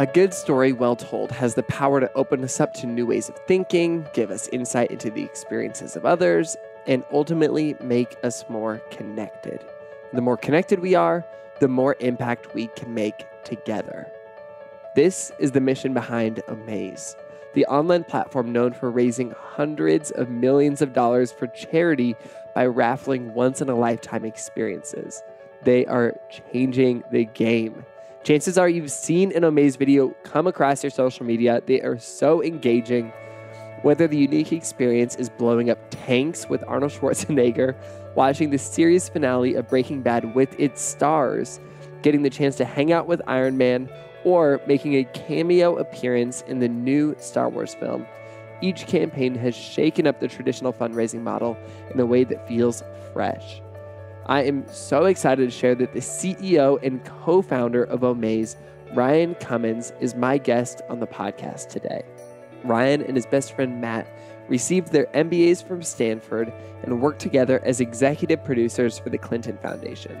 A good story, well told, has the power to open us up to new ways of thinking, give us insight into the experiences of others, and ultimately make us more connected. The more connected we are, the more impact we can make together. This is the mission behind Omaze, the online platform known for raising hundreds of millions of dollars for charity by raffling once in a lifetime experiences. They are changing the game. Chances are you've seen an Omaze video come across your social media. They are so engaging. Whether the unique experience is blowing up tanks with Arnold Schwarzenegger, watching the series finale of Breaking Bad with its stars, getting the chance to hang out with Iron Man, or making a cameo appearance in the new Star Wars film, each campaign has shaken up the traditional fundraising model in a way that feels fresh. I am so excited to share that the CEO and co founder of Omaze, Ryan Cummins, is my guest on the podcast today. Ryan and his best friend Matt received their MBAs from Stanford and worked together as executive producers for the Clinton Foundation.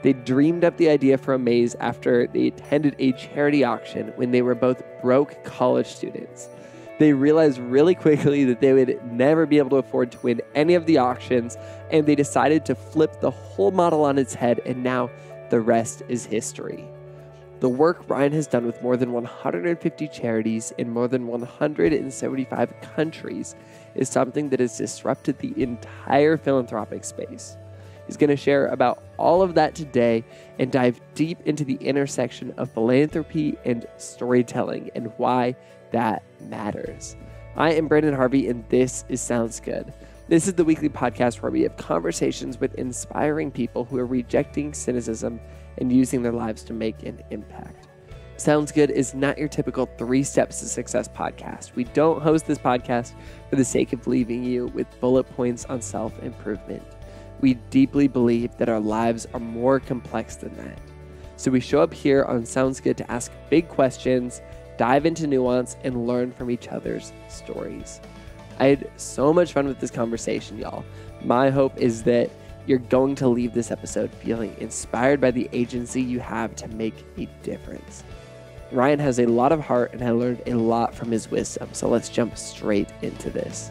They dreamed up the idea for Omaze after they attended a charity auction when they were both broke college students. They realized really quickly that they would never be able to afford to win any of the auctions, and they decided to flip the whole model on its head, and now the rest is history. The work Ryan has done with more than 150 charities in more than 175 countries is something that has disrupted the entire philanthropic space. He's going to share about all of that today and dive deep into the intersection of philanthropy and storytelling and why that matters. I am Branden Harvey, and this is Sounds Good. This is the weekly podcast where we have conversations with inspiring people who are rejecting cynicism and using their lives to make an impact. Sounds Good is not your typical three steps to success podcast. We don't host this podcast for the sake of leaving you with bullet points on self improvement. We deeply believe that our lives are more complex than that. So we show up here on Sounds Good to ask big questions dive into nuance, and learn from each other's stories. I had so much fun with this conversation, y'all. My hope is that you're going to leave this episode feeling inspired by the agency you have to make a difference. Ryan has a lot of heart, and I learned a lot from his wisdom. So let's jump straight into this.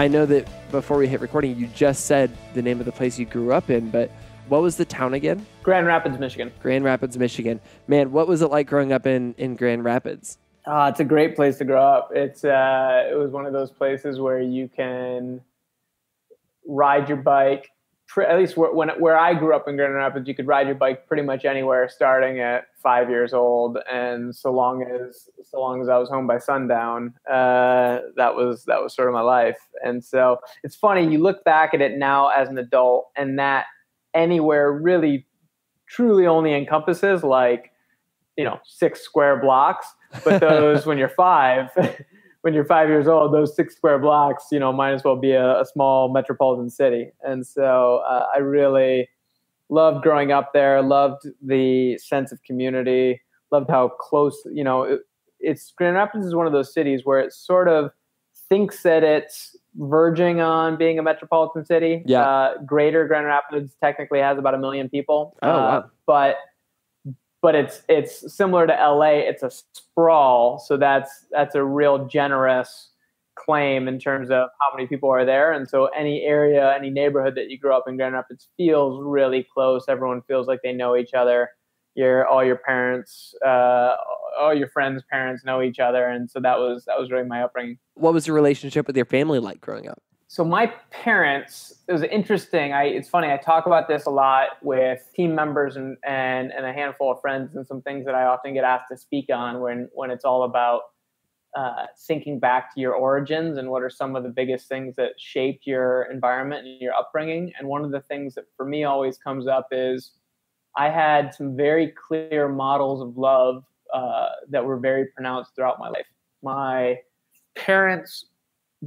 I know that before we hit recording, you just said the name of the place you grew up in, but what was the town again? Grand Rapids, Michigan. Grand Rapids, Michigan. Man, what was it like growing up in, in Grand Rapids? Uh, it's a great place to grow up. It's uh, it was one of those places where you can ride your bike at least where, when, where I grew up in Grand Rapids, you could ride your bike pretty much anywhere, starting at five years old, and so long as so long as I was home by sundown, uh, that was that was sort of my life. And so it's funny you look back at it now as an adult, and that anywhere really, truly only encompasses like you know six square blocks, but those when you're five when you're five years old, those six square blocks, you know, might as well be a, a small metropolitan city. And so uh, I really loved growing up there, loved the sense of community, loved how close, you know, it, it's Grand Rapids is one of those cities where it sort of thinks that it's verging on being a metropolitan city. Yeah. Uh, greater Grand Rapids technically has about a million people. Oh, uh, wow. But but it's it's similar to LA. It's a sprawl, so that's that's a real generous claim in terms of how many people are there. And so any area, any neighborhood that you grew up in Grand Rapids feels really close. Everyone feels like they know each other. Your all your parents, uh, all your friends' parents know each other, and so that was that was really my upbringing. What was your relationship with your family like growing up? So my parents it was interesting. I it's funny i talk about this a lot with team members and, and and a handful of friends and some things that i often get asked to speak on when when it's all about uh, thinking back to your origins and what are some of the biggest things that shaped your environment and your upbringing. And one of the things that for me always comes up is i had some very clear models of love uh, that were very pronounced throughout my life. My parents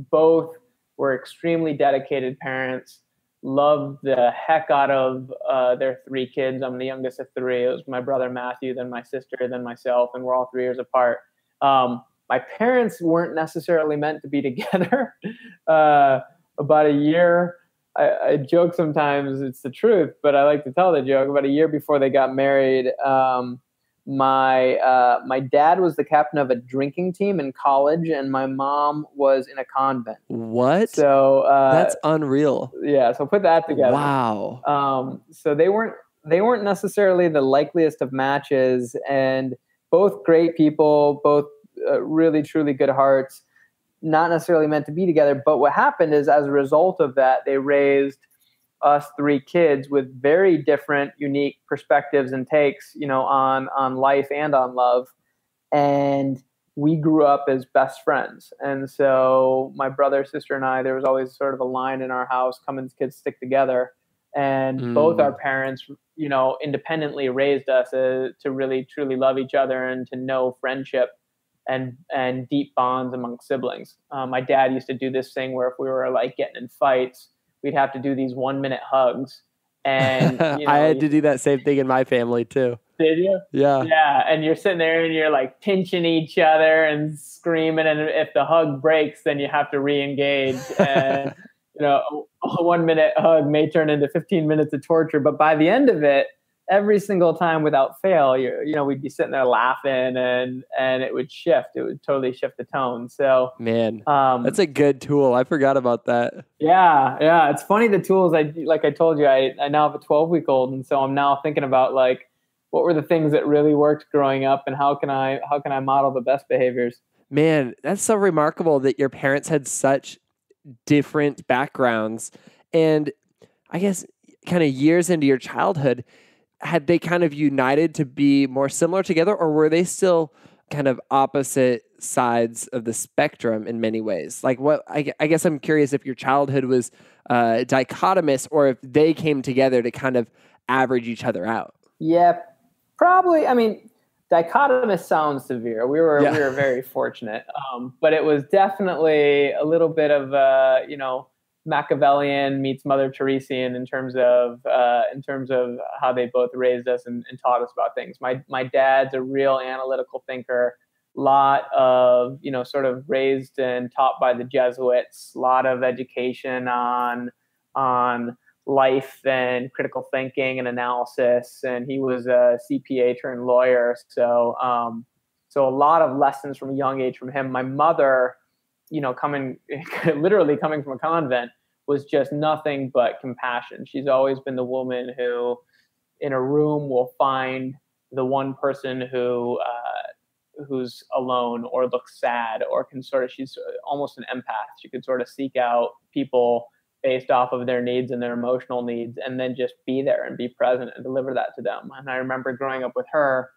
both were extremely dedicated parents, loved the heck out of uh, their three kids. I'm the youngest of three. It was my brother Matthew, then my sister, then myself, and we're all three years apart. Um, my parents weren't necessarily meant to be together. Uh, about a year, I, I, joke sometimes it's the truth, but I like to tell the joke. About a year before they got married, um, my uh, my dad was the captain of a drinking team in college, and my mom was in a convent. What? So uh, that's unreal. Yeah. So put that together. Wow. Um, so they weren't they weren't necessarily the likeliest of matches, and both great people, both uh, really truly good hearts. Not necessarily meant to be together, but what happened is as a result of that, they raised us three kids with very different unique perspectives and takes you know on on life and on love. And we grew up as best friends. And so my brother sister and i there was always sort of a line in our house cummins kids stick together. And mm. both our parents you know independently raised us uh, to really truly love each other and to know friendship and and deep bonds among siblings. Um, my dad used to do this thing where if we were like getting in fights we'd have to do these one minute hugs. And you know, I had to do that same thing in my family too. Did you? Yeah. Yeah. And you're sitting there and you're like pinching each other and screaming. And if the hug breaks, then you have to re engage. And, you know, a one minute hug may turn into 15 minutes of torture. But by the end of it, every single time without fail, you you know, we'd be sitting there laughing and and it would shift. It would totally shift the tone. So man, um, that's a good tool. I forgot about that. Yeah, yeah. It's funny the tools. I like I told you, I I now have a 12 week old, and so I'm now thinking about like what were the things that really worked growing up, and how can I how can I model the best behaviors. Man, that's so remarkable that your parents had such different backgrounds, and I guess kind of years into your childhood had they kind of united to be more similar together, or were they still kind of opposite sides of the spectrum in many ways? Like, what I, I guess I'm curious if your childhood was uh, dichotomous, or if they came together to kind of average each other out. Yeah, probably. I mean, dichotomous sounds severe. We were yeah. we were very fortunate, um, but it was definitely a little bit of uh, you know Machiavellian meets Mother Teresian in terms of uh, in terms of how they both raised us and, and, taught us about things. My my dad's a real analytical thinker. Lot of you know sort of raised and taught by the Jesuits. A lot of education on on life and critical thinking and analysis. And he was a CPA turned lawyer. So um, so a lot of lessons from a young age from him. My mother you know, coming literally coming from a convent was just nothing but compassion. She's always been the woman who, in a room, will find the one person who uh, who's alone or looks sad or can sort of. She's almost an empath. She could sort of seek out people based off of their needs and their emotional needs, and then just be there and be present and deliver that to them. And I remember growing up with her,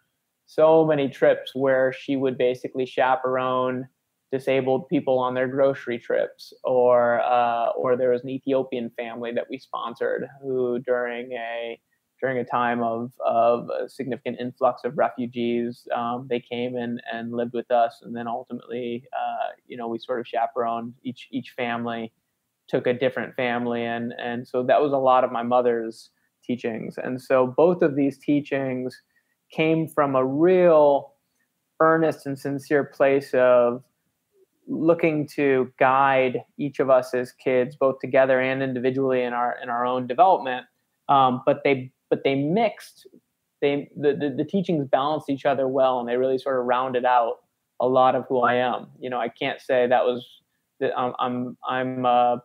so many trips where she would basically chaperone disabled people on their grocery trips, or uh, or there was an Ethiopian family that we sponsored who during a during a time of, of a significant influx of refugees, um, they came and, and lived with us, and then ultimately, uh, you know, we sort of chaperoned each each family, took a different family, and and so that was a lot of my mother's teachings, and so both of these teachings came from a real earnest and sincere place of looking to guide each of us as kids, both together and individually in our in our own development. Um, but they but they mixed. They the, the, the teachings balanced each other well, and they really sort of rounded out a lot of who I am. You know, I can't say that was that I'm I'm I'm a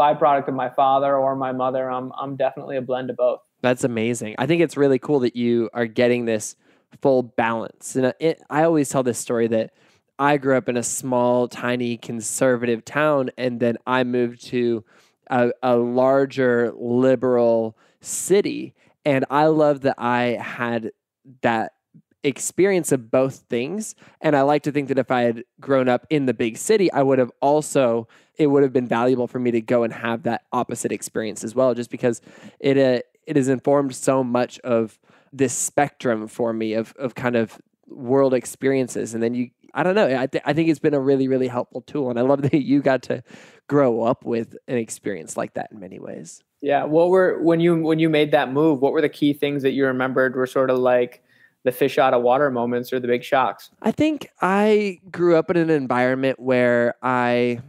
byproduct of my father or my mother. I'm I'm definitely a blend of both. That's amazing. I think it's really cool that you are getting this full balance. And it, I always tell this story that I grew up in a small, tiny conservative town, and then I moved to a, a larger liberal city. And I love that I had that experience of both things. And I like to think that if I had grown up in the big city, I would have also, it would have been valuable for me to go and have that opposite experience as well, just because it, uh, it has informed so much of this spectrum for me of, of kind of world experiences. And then you I don't know. I, th- I think it's been a really, really helpful tool. And I love that you got to grow up with an experience like that in many ways. Yeah. What were, when you, when you made that move, what were the key things that you remembered were sort of like the fish out of water moments or the big shocks? I think I grew up in an environment where I,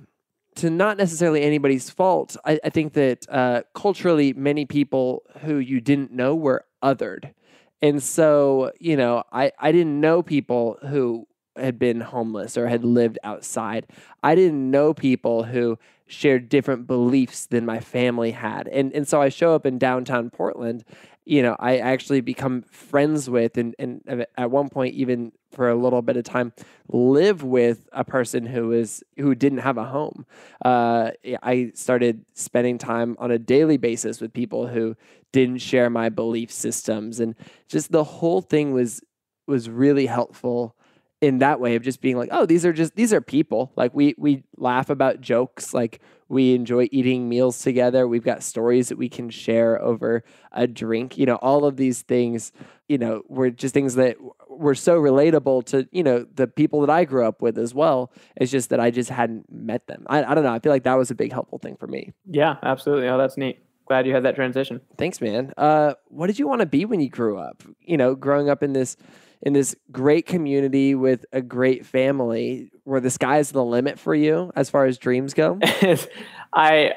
to not necessarily anybody's fault, I, I think that uh, culturally, many people who you didn't know were othered. And so, you know, I, I didn't know people who had been homeless or had lived outside. I didn't know people who shared different beliefs than my family had. And and so I show up in downtown Portland you know, I actually become friends with, and, and at one point, even for a little bit of time, live with a person who is who didn't have a home. Uh, I started spending time on a daily basis with people who didn't share my belief systems, and just the whole thing was was really helpful in that way of just being like, oh, these are just these are people. Like we we laugh about jokes, like we enjoy eating meals together. We've got stories that we can share over a drink. You know, all of these things, you know, were just things that were so relatable to, you know, the people that I grew up with as well. It's just that I just hadn't met them. I, I don't know. I feel like that was a big helpful thing for me. Yeah, absolutely. Oh, that's neat glad you had that transition. Thanks, man. Uh, what did you want to be when you grew up? You know, growing up in this in this great community with a great family where the sky's the limit for you as far as dreams go? I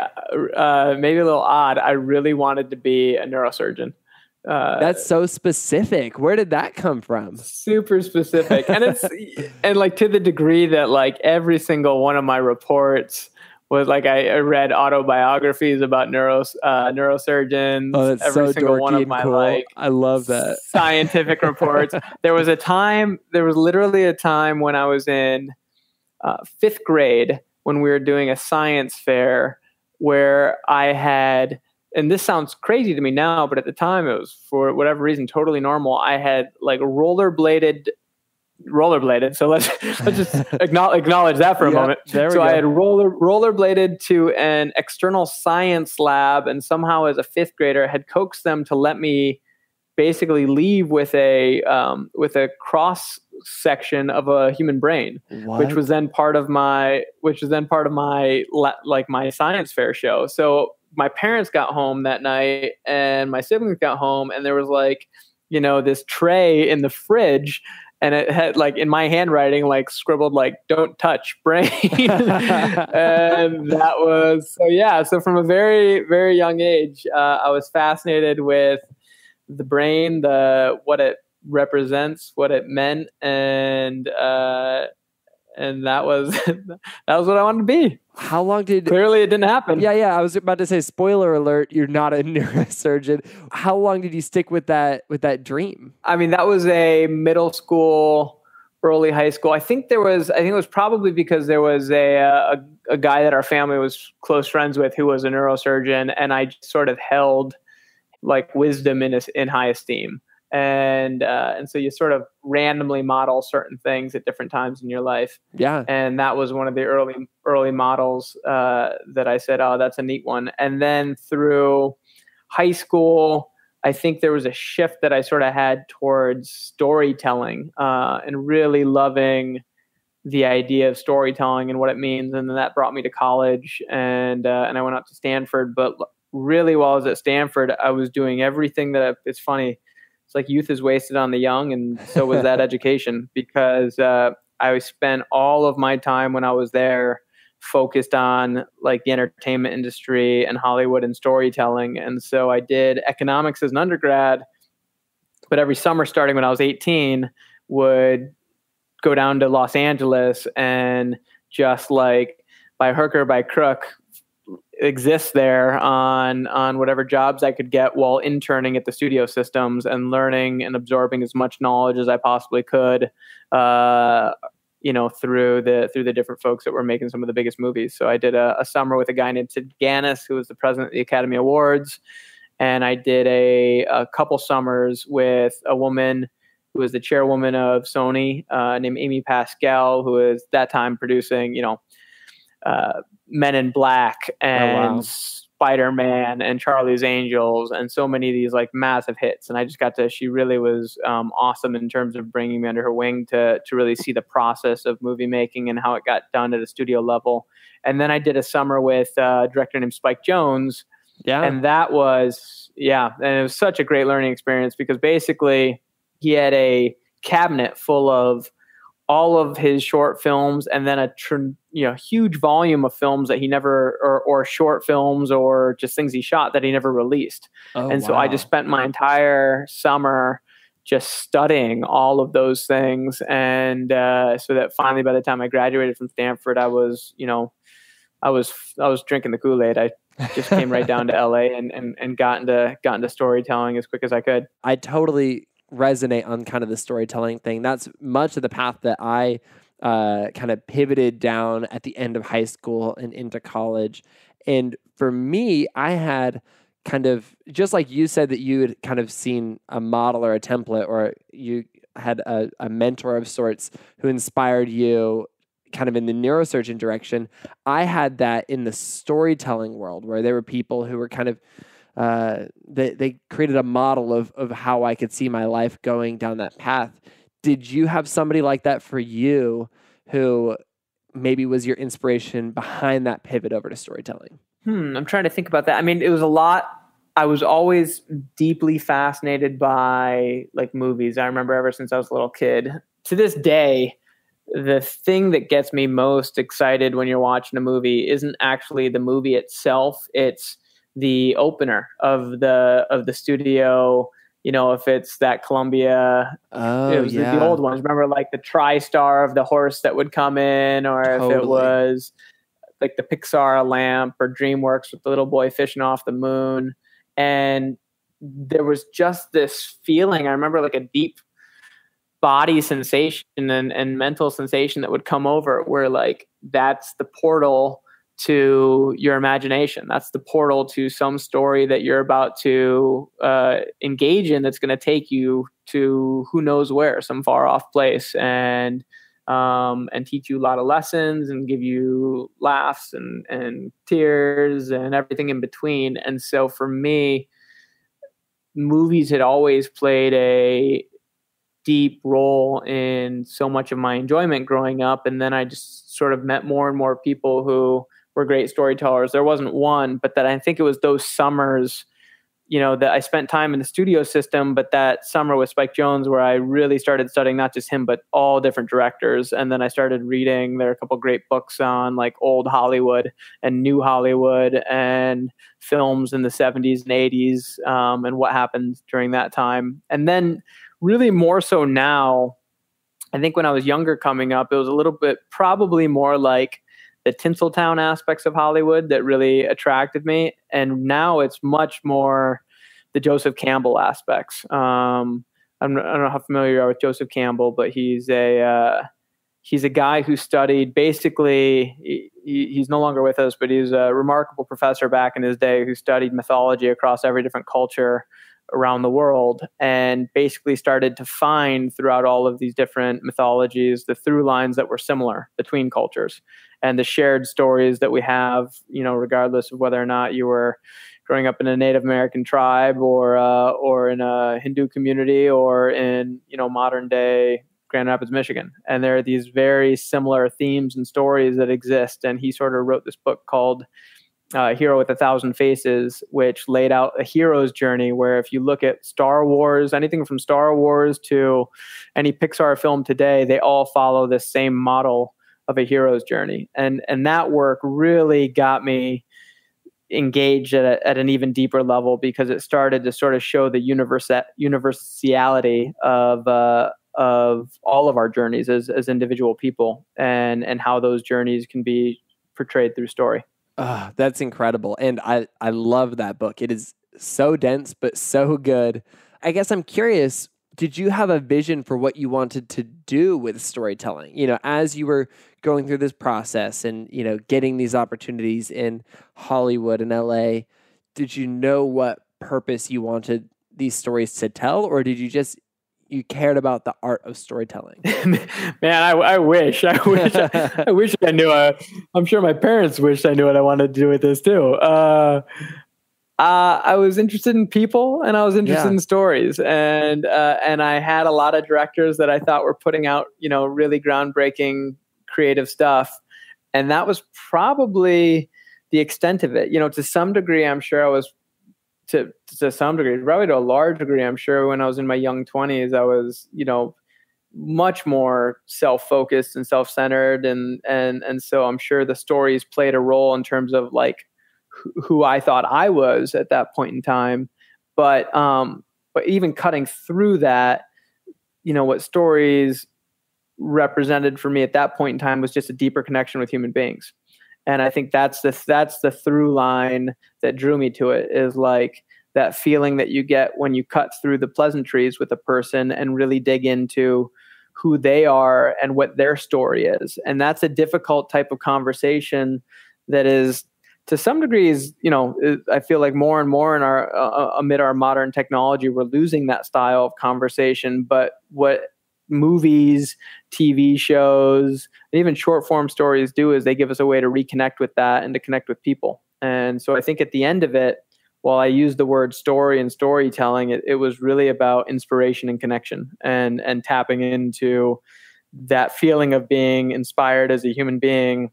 uh, maybe a little odd. I really wanted to be a neurosurgeon. Uh, That's so specific. Where did that come from? Super specific, and it's and like to the degree that like every single one of my reports was like I, I read autobiographies about neuro uh, neurosurgeons. Oh, that's every so single one of my cool. like I love that scientific reports. There was a time. There was literally a time when I was in uh, fifth grade when we were doing a science fair where I had. And this sounds crazy to me now, but at the time it was for whatever reason totally normal. I had like rollerbladed rollerbladed. So let's let's just acknowledge, acknowledge that for a moment. There so go. I had roller rollerbladed to an external science lab, and somehow as a fifth grader had coaxed them to let me basically leave with a um, with a cross section of a human brain, what? which was then part of my which was then part of my like my science fair show. So my parents got home that night, and my siblings got home, and there was like you know this tray in the fridge and it had like in my handwriting like scribbled like don't touch brain and that was so yeah so from a very very young age uh, i was fascinated with the brain the what it represents what it meant and uh, and that was that was what I wanted to be. How long did clearly it didn't happen? Yeah, yeah. I was about to say, spoiler alert, you're not a neurosurgeon. How long did you stick with that with that dream? I mean, that was a middle school, early high school. I think there was. I think it was probably because there was a uh, a, a guy that our family was close friends with who was a neurosurgeon, and I sort of held like wisdom in in high esteem and uh, and so you sort of randomly model certain things at different times in your life. Yeah, and that was one of the early early models uh, that I said, oh, that's a neat one. And then through high school, I think there was a shift that I sort of had towards storytelling uh, and really loving the idea of storytelling and what it means. And then that brought me to college, and uh, and I went out to Stanford. But really, while I was at Stanford, I was doing everything that I, it's funny it's like youth is wasted on the young, and so was that education because uh, I spent all of my time when I was there focused on like the entertainment industry and Hollywood and storytelling. And so I did economics as an undergrad, but every summer starting when I was 18 would go down to Los Angeles and just like by hook or by crook exist there on on whatever jobs I could get while interning at the studio systems and learning and absorbing as much knowledge as I possibly could. Uh, you know, through the through the different folks that were making some of the biggest movies. So I did a, a summer with a guy named Sid Ganis, who was the president of the Academy Awards, and I did a, a couple summers with a woman who was the chairwoman of Sony, uh, named Amy Pascal, who was that time producing, you know, uh, Men in Black and oh, wow. Spider Man and Charlie's Angels and so many of these like massive hits. And I just got to. She really was um, awesome in terms of bringing me under her wing to to really see the process of movie making and how it got done at a studio level. And then I did a summer with uh, a director named Spike Jonze. Yeah, and that was yeah, and it was such a great learning experience because basically he had a cabinet full of all of his short films and then a tr- you know huge volume of films that he never or, or short films or just things he shot that he never released. Oh, and so i just spent my entire summer just studying all of those things. And uh, so that finally by the time i graduated from stanford i was you know i was i was drinking the kool-aid. I just came right down to la and, and and got into got into storytelling as quick as i could. I totally resonate on kind of the storytelling thing. That's much of the path that I uh, kind of pivoted down at the end of high school and into college. And for me, I had kind of just like you said that you had kind of seen a model or a template, or you had a, a mentor of sorts who inspired you kind of in the neurosurgeon direction. I had that in the storytelling world where there were people who were kind of uh, they, they created a model of, of how I could see my life going down that path. Did you have somebody like that for you who maybe was your inspiration behind that pivot over to storytelling? Hmm, I'm trying to think about that. I mean, it was a lot. I was always deeply fascinated by like movies. I remember ever since I was a little kid. To this day, the thing that gets me most excited when you're watching a movie isn't actually the movie itself. It's the opener of the of the studio you know if it's that columbia oh it was yeah. the, the, old ones remember like the TriStar of the horse that would come in or totally. if it was like the pixar lamp or dreamworks with the little boy fishing off the moon and there was just this feeling i remember like a deep body sensation and, and mental sensation that would come over where like that's the portal to your imagination. That's the portal to some story that you're about to uh, engage in that's going to take you to who knows where, some far off place, and um, and teach you a lot of lessons and give you laughs and and tears and everything in between. And so for me, movies had always played a deep role in so much of my enjoyment growing up and then i just sort of met more and more people who were great storytellers. There wasn't one, but that I think it was those summers, you know, that I spent time in the studio system, but that summer with Spike Jonze where I really started studying not just him, but all different directors. And then I started reading, there are a couple great books on like old Hollywood and new Hollywood and films in the 70s and 80s um, and what happened during that time. And then really more so now, I think when I was younger coming up, it was a little bit probably more like the Tinseltown aspects of Hollywood that really attracted me. And now it's much more the Joseph Campbell aspects. Um, I don't know how familiar you are with Joseph Campbell, but he's a uh, he's a guy who studied basically. He, he's no longer with us, but he's a remarkable professor back in his day who studied mythology across every different culture around the world and basically started to find throughout all of these different mythologies the through lines that were similar between cultures and the shared stories that we have you know regardless of whether or not you were growing up in a native american tribe or uh, or in a hindu community or in you know modern day grand rapids michigan and there are these very similar themes and stories that exist and he sort of wrote this book called uh, Hero with a Thousand Faces, which laid out a hero's journey. Where if you look at Star Wars, anything from Star Wars to any Pixar film today, they all follow this same model of a hero's journey, and and that work really got me engaged at, a, at an even deeper level because it started to sort of show the universe universality of. Uh, of all of our journeys as, as individual people and and how those journeys can be portrayed through story. Uh, that's incredible. And I, I love that book. It is so dense, but so good. I guess I'm curious did you have a vision for what you wanted to do with storytelling? You know, as you were going through this process and, you know, getting these opportunities in Hollywood and LA, did you know what purpose you wanted these stories to tell? Or did you just you cared about the art of storytelling. Man, I, I wish, I wish, I, I wish I knew. Uh, I'm sure my parents wished I knew what I wanted to do with this too. Uh, uh, I was interested in people and I was interested yeah. in stories, and uh, and I had a lot of directors that I thought were putting out, you know, really groundbreaking creative stuff, and that was probably the extent of it. You know, to some degree, I'm sure I was to to some degree, probably to a large degree. I'm sure when I was in my young 20s, I was you know much more self-focused and self-centered and and and so i'm sure the stories played a role in terms of like who i thought i was at that point in time. But um but even cutting through that you know what stories represented for me at that point in time was just a deeper connection with human beings. And i think that's the that's the through line that drew me to it is like that feeling that you get when you cut through the pleasantries with a person and really dig into who they are and what their story is. And that's a difficult type of conversation that is to some degrees you know i feel like more and more in our uh, uh, amid our modern technology we're losing that style of conversation. But what movies tv shows and even short form stories do is they give us a way to reconnect with that and to connect with people. And so i think at the end of it while I used the word story and storytelling, it, it was really about inspiration and connection and and tapping into that feeling of being inspired as a human being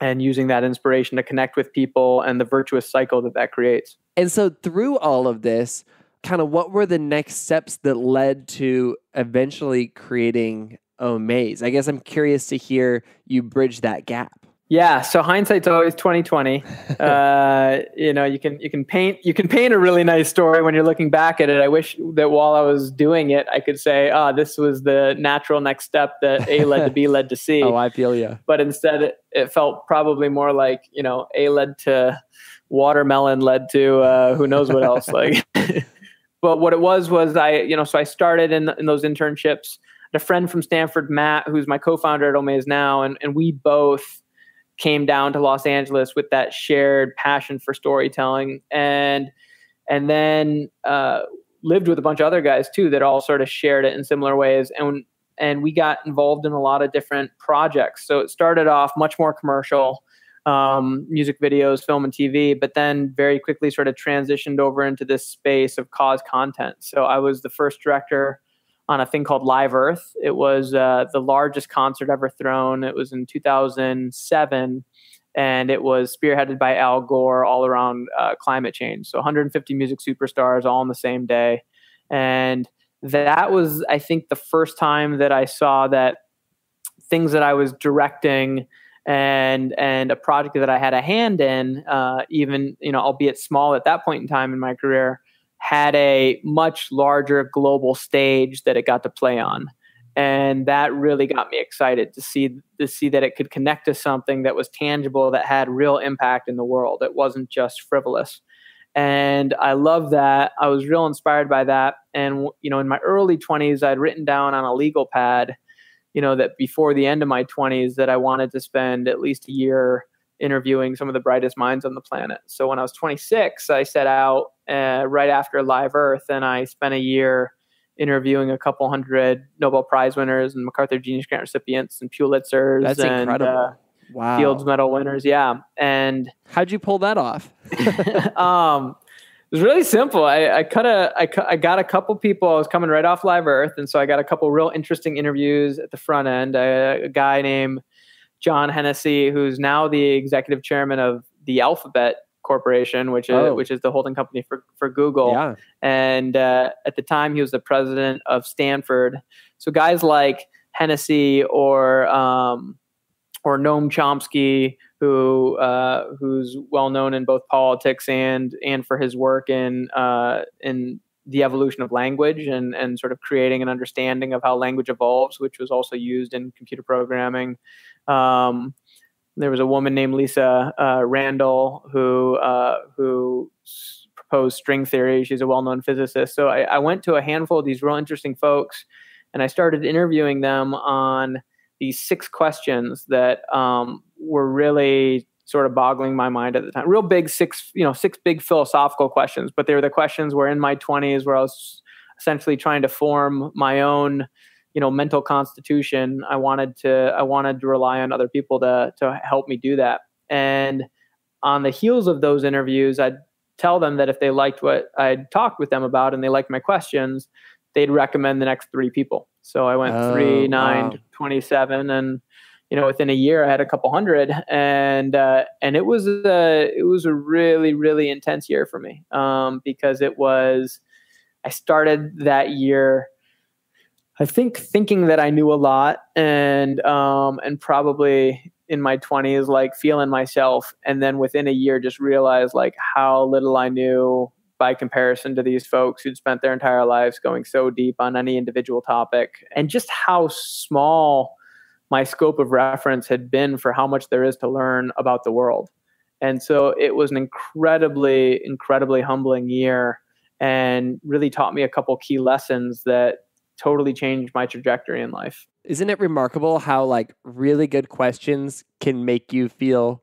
and using that inspiration to connect with people and the virtuous cycle that that creates. And so through all of this, kind of what were the next steps that led to eventually creating Omaze? I guess I'm curious to hear you bridge that gap. Yeah, so hindsight's always twenty twenty. Uh, you know, you can you can paint you can paint a really nice story when you're looking back at it. I wish that while I was doing it, I could say, "Ah, oh, this was the natural next step that A led to B led to C." oh, I feel you. But instead, it, it felt probably more like you know, A led to watermelon, led to uh, who knows what else. like, but what it was was I you know, so I started in in those internships. A friend from Stanford, Matt, who's my co-founder at Omaze now, and and we both came down to Los Angeles with that shared passion for storytelling and and then uh, lived with a bunch of other guys too that all sort of shared it in similar ways and and we got involved in a lot of different projects. So it started off much more commercial um, music videos film and tv but then very quickly sort of transitioned over into this space of cause content. So i was the first director on a thing called Live Earth. It was uh, the largest concert ever thrown. It was in 2007, and it was spearheaded by Al Gore all around uh, climate change. So 150 music superstars all on the same day. And that was, I think, the first time that I saw that things that I was directing and and a project that I had a hand in, uh, even you know, albeit small at that point in time in my career, had a much larger global stage that it got to play on. And that really got me excited to see to see that it could connect to something that was tangible that had real impact in the world. It wasn't just frivolous. And i love that. I was real inspired by that. And you know in my early 20s i'd written down on a legal pad you know that before the end of my 20s that i wanted to spend at least a year interviewing some of the brightest minds on the planet. So when I was 26, I set out uh, right after Live Earth, and I spent a year interviewing a couple hundred Nobel Prize winners and MacArthur Genius Grant recipients and Pulitzers. That's and, incredible. Uh, wow. Fields Medal winners, yeah. And how'd you pull that off? um, it was really simple. I, I cut a, I, cu- I got a couple people. I was coming right off Live Earth, and so I got a couple real interesting interviews at the front end. a guy named John Hennessy, who's now the executive chairman of the Alphabet Corporation, which is oh. which is the holding company for for Google. Yeah. And uh, at the time, he was the president of Stanford. So guys like Hennessy or um, or Noam Chomsky, who uh, who's well known in both politics and and for his work in uh, in the evolution of language and and sort of creating an understanding of how language evolves, which was also used in computer programming. Um, there was a woman named Lisa uh, Randall who uh, who proposed string theory. She's a well-known physicist. So I, I, went to a handful of these real interesting folks, and I started interviewing them on these six questions that um, were really sort of boggling my mind at the time. Real big six, you know, six big philosophical questions, but they were the questions where in my 20s where I was essentially trying to form my own you know mental constitution i wanted to i wanted to rely on other people to to help me do that and on the heels of those interviews i'd tell them that if they liked what i'd talked with them about and they liked my questions they'd recommend the next three people so i went oh, 3 9 wow. 27 and you know, within a year, I had a couple hundred, and uh, and it was a it was a really really intense year for me um, because it was I started that year. I think thinking that I knew a lot and um, and probably in my 20s like feeling myself and then within a year just realized like how little I knew by comparison to these folks who'd spent their entire lives going so deep on any individual topic and just how small my scope of reference had been for how much there is to learn about the world. And so it was an incredibly, incredibly humbling year and really taught me a couple key lessons that totally changed my trajectory in life. Isn't it remarkable how like really good questions can make you feel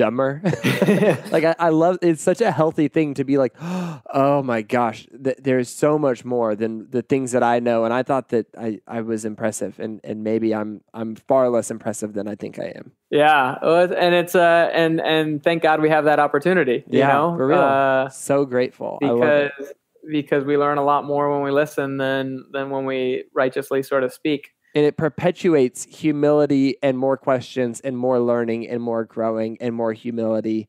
dumber. like I, I, love it's such a healthy thing to be like, oh my gosh, th- there's so much more than the things that I know. And I thought that I, I was impressive, and and maybe I'm I'm far less impressive than I think I am. Yeah, and it's uh and and thank God we have that opportunity. You yeah, know, for real. Uh, so grateful because because we learn a lot more when we listen than than when we righteously sort of speak and it perpetuates humility and more questions and more learning and more growing and more humility.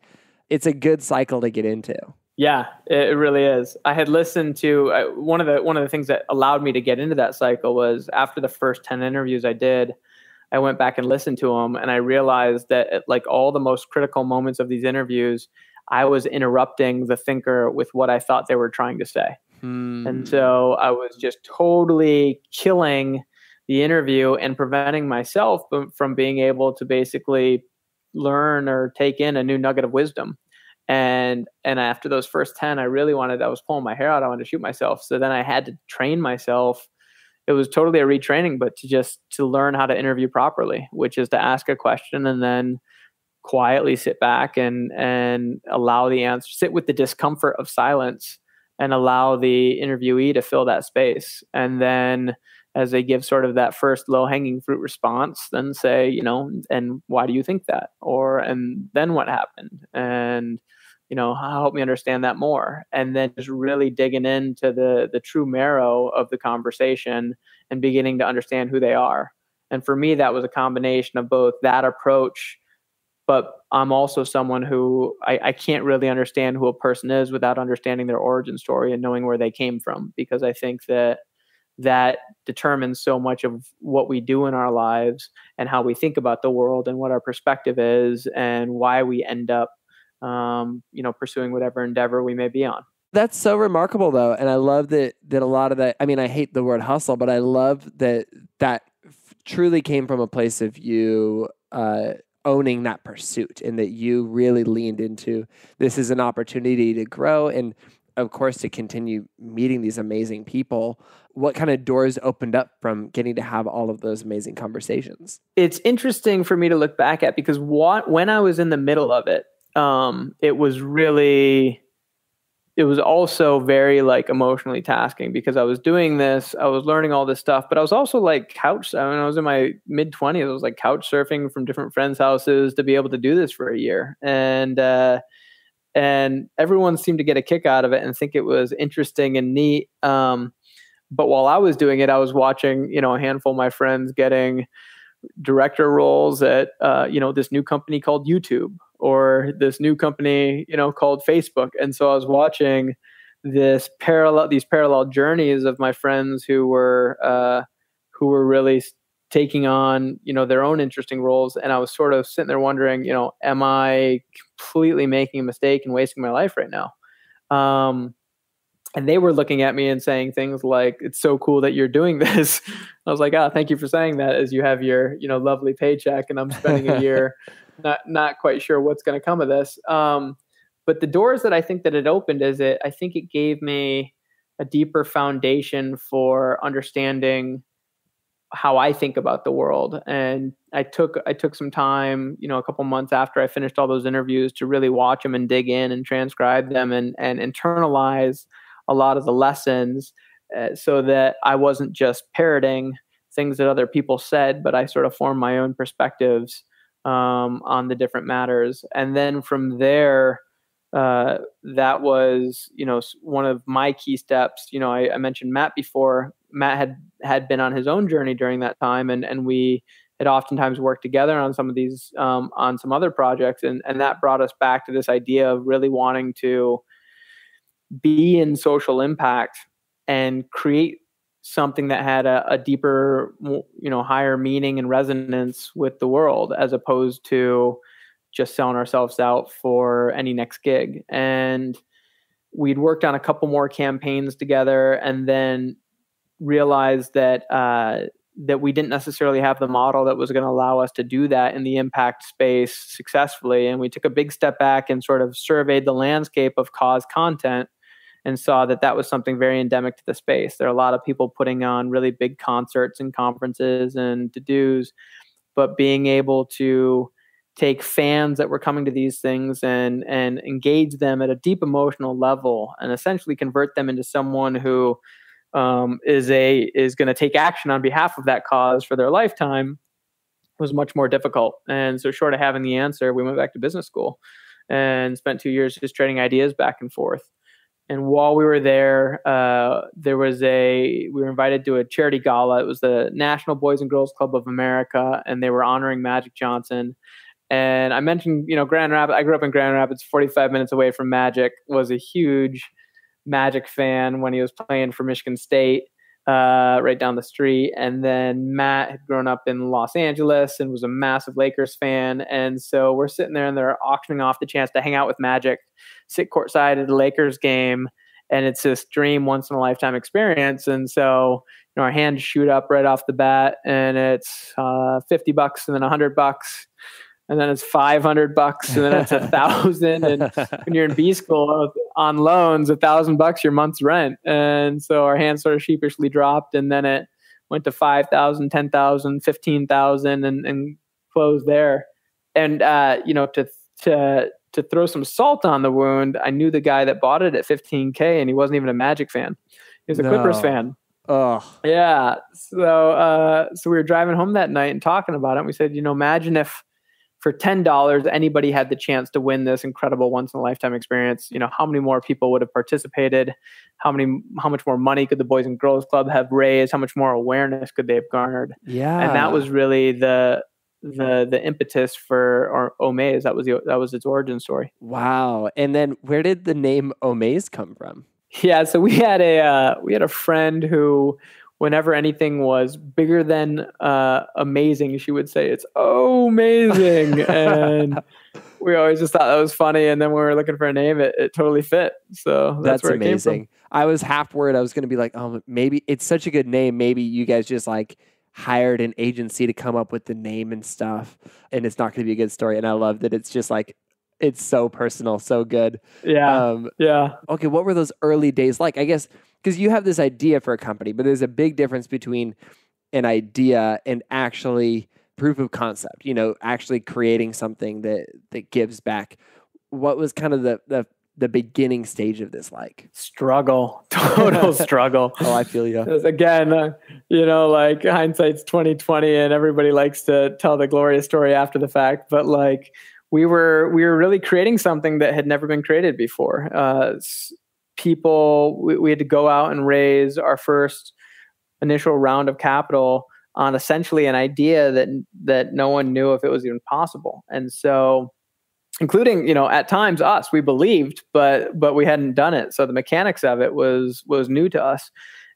It's a good cycle to get into. Yeah, it really is. I had listened to uh, one of the one of the things that allowed me to get into that cycle was after the first 10 interviews I did, I went back and listened to them and I realized that at like all the most critical moments of these interviews, I was interrupting the thinker with what I thought they were trying to say. Hmm. And so I was just totally killing the interview and preventing myself from being able to basically learn or take in a new nugget of wisdom and and after those first 10 i really wanted i was pulling my hair out i wanted to shoot myself so then i had to train myself it was totally a retraining but to just to learn how to interview properly which is to ask a question and then quietly sit back and and allow the answer sit with the discomfort of silence and allow the interviewee to fill that space and then as they give sort of that first low hanging fruit response, then say, you know, and why do you think that? Or, and then what happened? And, you know, help me understand that more. And then just really digging into the, the true marrow of the conversation and beginning to understand who they are. And for me, that was a combination of both that approach, but I'm also someone who I, I can't really understand who a person is without understanding their origin story and knowing where they came from, because I think that that determines so much of what we do in our lives and how we think about the world and what our perspective is and why we end up um, you know pursuing whatever endeavor we may be on. That's so remarkable though and i love that that a lot of that i mean i hate the word hustle but i love that that truly came from a place of you uh, owning that pursuit and that you really leaned into this is an opportunity to grow and of course to continue meeting these amazing people what kind of doors opened up from getting to have all of those amazing conversations? It's interesting for me to look back at because what, when I was in the middle of it, um, it was really, it was also very like emotionally tasking because I was doing this, I was learning all this stuff, but I was also like couch. I mean, I was in my mid twenties. I was like couch surfing from different friends' houses to be able to do this for a year, and uh, and everyone seemed to get a kick out of it and think it was interesting and neat. Um, but while I was doing it, I was watching, you know, a handful of my friends getting director roles at, uh, you know, this new company called YouTube or this new company, you know, called Facebook. And so I was watching this parallel, these parallel journeys of my friends who were, uh, who were really taking on, you know, their own interesting roles. And I was sort of sitting there wondering, you know, am I completely making a mistake and wasting my life right now? Um, and they were looking at me and saying things like it's so cool that you're doing this i was like ah oh, thank you for saying that as you have your you know lovely paycheck and i'm spending a year not not quite sure what's going to come of this. Um, but the doors that i think that it opened is it i think it gave me a deeper foundation for understanding how i think about the world. And i took i took some time you know a couple months after i finished all those interviews to really watch them and dig in and transcribe them and and internalize a lot of the lessons uh, so that I wasn't just parroting things that other people said, but I sort of formed my own perspectives um, on the different matters. And then from there, uh, that was, you know, one of my key steps. You know, I, I, mentioned Matt before. Matt had had been on his own journey during that time, and and we had oftentimes worked together on some of these um, on some other projects, and and that brought us back to this idea of really wanting to be in social impact and create something that had a, a, deeper you know higher meaning and resonance with the world as opposed to just selling ourselves out for any next gig. And we'd worked on a couple more campaigns together and then realized that uh, that we didn't necessarily have the model that was going to allow us to do that in the impact space successfully. And we took a big step back and sort of surveyed the landscape of cause content and saw that that was something very endemic to the space. There are a lot of people putting on really big concerts and conferences and to dos, but being able to take fans that were coming to these things and and engage them at a deep emotional level and essentially convert them into someone who um, is a is going to take action on behalf of that cause for their lifetime was much more difficult. And so, short of having the answer, we went back to business school and spent two years just trading ideas back and forth and while we were there, uh, there was a we were invited to a charity gala. It was the National Boys and Girls Club of America, and they were honoring Magic Johnson. And I mentioned, you know, Grand Rapids. I grew up in Grand Rapids, 45 minutes away from Magic. Was a huge Magic fan when he was playing for Michigan State, uh, right down the street. And then Matt had grown up in Los Angeles and was a massive Lakers fan. And so we're sitting there, and they're auctioning off the chance to hang out with Magic sit courtside at a Lakers game, and it's this dream once in a lifetime experience. And so, you know, our hands shoot up right off the bat, and it's uh, fifty bucks, and then hundred bucks, and then it's five hundred bucks, and then it's a thousand. and when you're in B school on loans, a thousand bucks your month's rent. And so our hands sort of sheepishly dropped, and then it went to 5,000, 10,000, 15,000 and, and closed there. And, uh, you know, to, to, to throw some salt on the wound, I knew the guy that bought it at 15k, and he wasn't even a Magic fan. He was a no. Clippers fan. Oh, yeah. So, uh, so we were driving home that night and talking about it. And we said, you know, imagine if for ten dollars anybody had the chance to win this incredible once in a lifetime experience. You know, how many more people would have participated? How many? How much more money could the Boys and Girls Club have raised? How much more awareness could they have garnered? Yeah, and that was really the the the impetus for Omaze. That was the, that was its origin story. Wow! And then where did the name Omaze come from? Yeah, so we had a uh, we had a friend who, whenever anything was bigger than uh, amazing, she would say it's oh amazing, and we always just thought that was funny. And then when we were looking for a name, it, it totally fit. So that's, that's amazing. I was half worried. I was going to be like, oh, maybe it's such a good name. Maybe you guys just like hired an agency to come up with the name and stuff and it's not going to be a good story and i love that it's just like it's so personal so good yeah um, yeah okay what were those early days like i guess because you have this idea for a company but there's a big difference between an idea and actually proof of concept you know actually creating something that that gives back what was kind of the the the beginning stage of this like? Struggle, total struggle. Oh, I feel you. Again, uh, you know, like hindsight's twenty twenty, and everybody likes to tell the glorious story after the fact. But like, we were we were really creating something that had never been created before. Uh, people, we, we had to go out and raise our first initial round of capital on essentially an idea that that no one knew if it was even possible, and so including you know at times us we believed but but we hadn't done it. So the mechanics of it was was new to us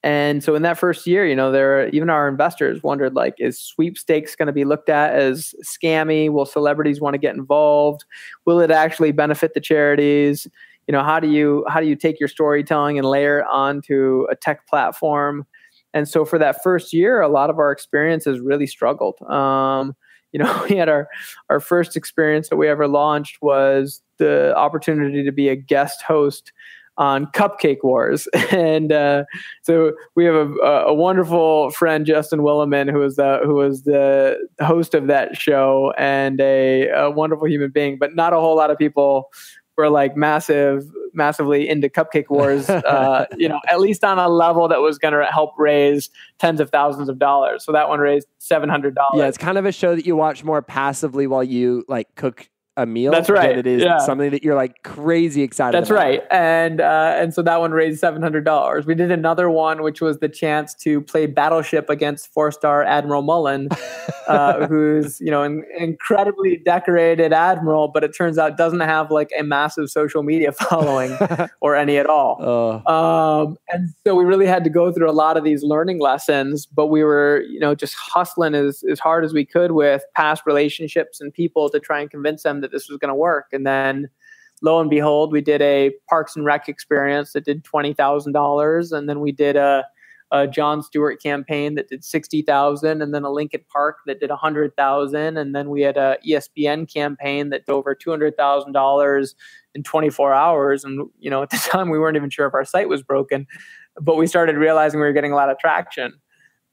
and so in that first year you know there even our investors wondered like is sweepstakes going to be looked at as scammy? Will celebrities want to get involved? Will it actually benefit the charities? You know how do you how do you take your storytelling and layer it onto a tech platform? And so for that first year a lot of our experiences really struggled. Um, you know, we had our our first experience that we ever launched was the opportunity to be a guest host on Cupcake Wars, and uh, so we have a, a, wonderful friend Justin Willman who was the who was the host of that show and a, a wonderful human being, but not a whole lot of people were like massive, massively into Cupcake Wars, uh, you know, at least on a level that was going to help raise tens of thousands of dollars. So that one raised seven hundred dollars. Yeah, it's kind of a show that you watch more passively while you like cook a meal. That's right. It is Yeah. something that you're like crazy excited. About. That's about. right, and uh, and so that one raised seven hundred dollars. We did another one, which was the chance to play Battleship against four star Admiral Mullen, uh, who's you know an incredibly decorated admiral, but it turns out doesn't have like a massive social media following or any at all. Oh, Um, and so we really had to go through a lot of these learning lessons, but we were, you know, just hustling as, as hard as we could with past relationships and people to try and convince them that this was going to work. And then lo and behold, we did a Parks and Rec experience that did $20,000. And then we did a, a Jon Stewart campaign that did 60,000 and then a Linkin Park that did 100,000 and then we had a ESPN campaign that did over $200,000 in 24 hours and you know at the time we weren't even sure if our site was broken but we started realizing we were getting a lot of traction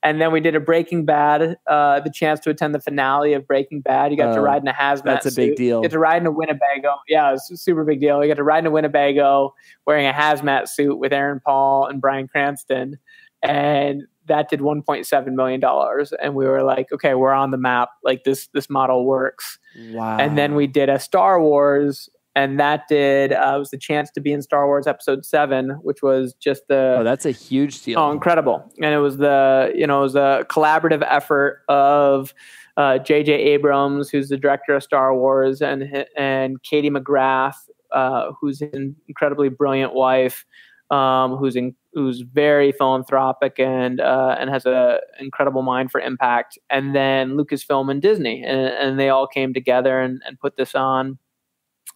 and then we did a Breaking Bad, uh, the chance to attend the finale of Breaking Bad. You got to Oh, ride in a hazmat. that's a big suit. deal. You get to ride in a Winnebago. Yeah, it's a super big deal. You got to ride in a Winnebago wearing a hazmat suit with Aaron Paul and Bryan Cranston, and that did 1.7 million dollars. And we were like, okay, we're on the map. Like this, this model works. wow. And then we did a Star Wars, and that did uh, was the chance to be in Star Wars Episode Seven, which was just the Oh, that's a huge deal. Oh, incredible! And it was the you know it was a collaborative effort of uh, J.J. Abrams, who's the director of Star Wars, and and Katie McGrath, uh, who's an incredibly brilliant wife, um, who's in, who's very philanthropic and uh, and has a incredible mind for impact. And then Lucasfilm and Disney, and, and they all came together and, and put this on.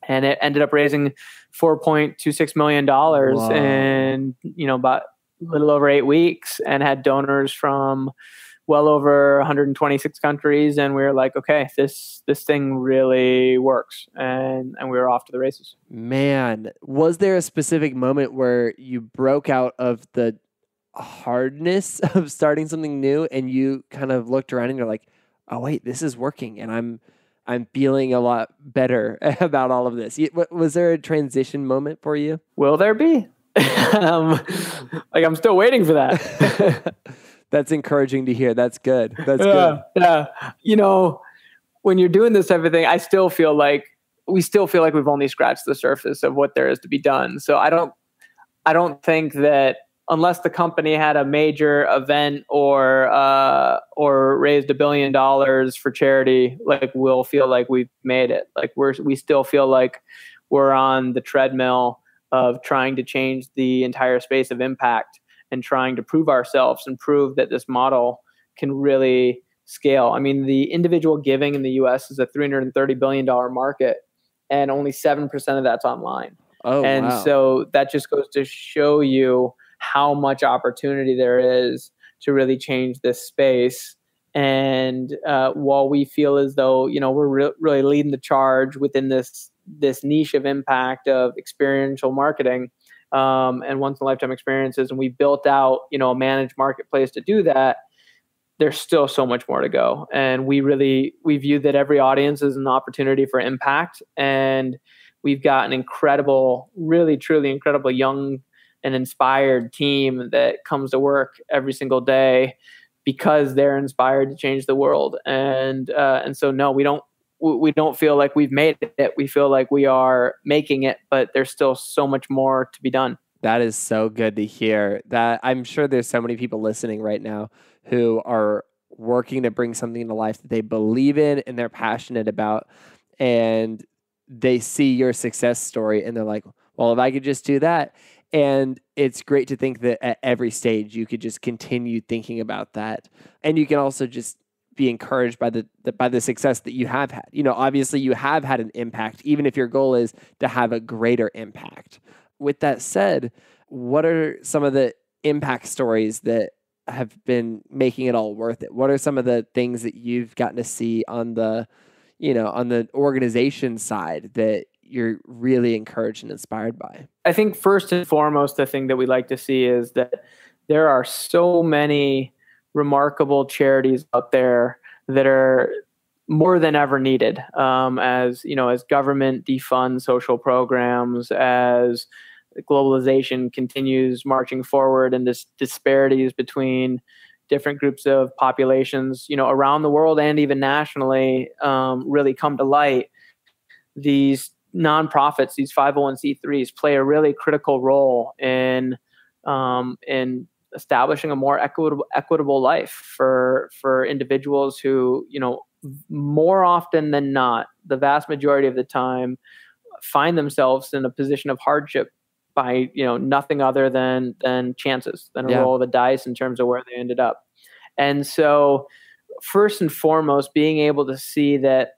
And it ended up raising four point two six million dollars Wow. in you know about a little over eight weeks, and had donors from well over 126 countries. And we were like, okay, this this thing really works, and and we were off to the races. Man, was there a specific moment where you broke out of the hardness of starting something new and you kind of looked around and you're like, "Oh wait, this is working and I'm I'm feeling a lot better about all of this." Was there a transition moment for you? Will there be? um, like I'm still waiting for that. That's encouraging to hear. That's good. That's yeah, yeah. You know, when you're doing this type of thing, I still feel like we still feel like we've only scratched the surface of what there is to be done. So I don't, I don't think that unless the company had a major event or uh, or raised a billion dollars for charity, like we'll feel like we've made it. Like we're we still feel like we're on the treadmill of trying to change the entire space of impact and trying to prove ourselves and prove that this model can really scale. I mean, the individual giving in the US is a $330 billion market, and only 7% of that's online. Oh, and wow. so that just goes to show you how much opportunity there is to really change this space. And uh, while we feel as though you know we're re- really leading the charge within this this niche of impact of experiential marketing um, and once in a lifetime experiences, and we built out you know a managed marketplace to do that. There's still so much more to go, and we really we view that every audience is an opportunity for impact, and we've got an incredible, really truly incredible young and inspired team that comes to work every single day because they're inspired to change the world. And uh, and so no, we don't we don't feel like we've made it. We feel like we are making it, but there's still so much more to be done. That is so good to hear. That I'm sure there's so many people listening right now who are working to bring something to life that they believe in and they're passionate about and they see your success story and they're like, "Well, if I could just do that." And it's great to think that at every stage you could just continue thinking about that. And you can also just be encouraged by the, the by the success that you have had. You know, obviously you have had an impact even if your goal is to have a greater impact with that said, what are some of the impact stories that have been making it all worth it? What are some of the things that you've gotten to see on the, you know, on the organization side that you're really encouraged and inspired by? I think first and foremost, the thing that we like to see is that there are so many remarkable charities out there that are more than ever needed um, as you know as government defunds social programs as globalization continues marching forward and this disparities between different groups of populations you know around the world and even nationally um, really come to light these nonprofits, these 501c3s, play a really critical role in um, in establishing a more equitable equitable life for for individuals who you know more often than not, the vast majority of the time, find themselves in a position of hardship by you know nothing other than than chances, than a yeah. roll of the dice in terms of where they ended up. And so, first and foremost, being able to see that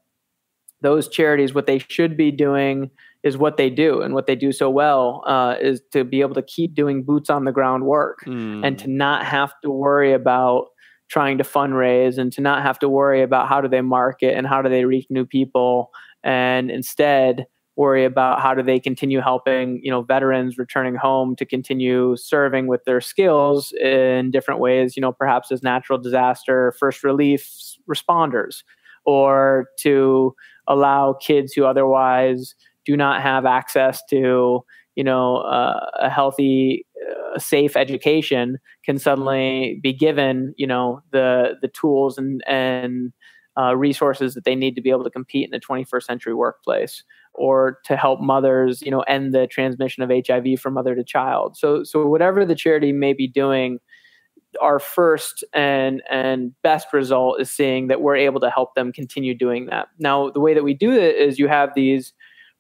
those charities, what they should be doing is what they do and what they do so well uh, is to be able to keep doing boots on the ground work mm. and to not have to worry about trying to fundraise and to not have to worry about how do they market and how do they reach new people and instead worry about how do they continue helping you know veterans returning home to continue serving with their skills in different ways you know perhaps as natural disaster first relief responders or to allow kids who otherwise do not have access to you know uh, a healthy uh, safe education can suddenly be given you know the the tools and and uh, resources that they need to be able to compete in the 21st century workplace or to help mothers you know end the transmission of hiv from mother to child. So so whatever the charity may be doing our first and and best result is seeing that we're able to help them continue doing that. Now, the way that we do it is you have these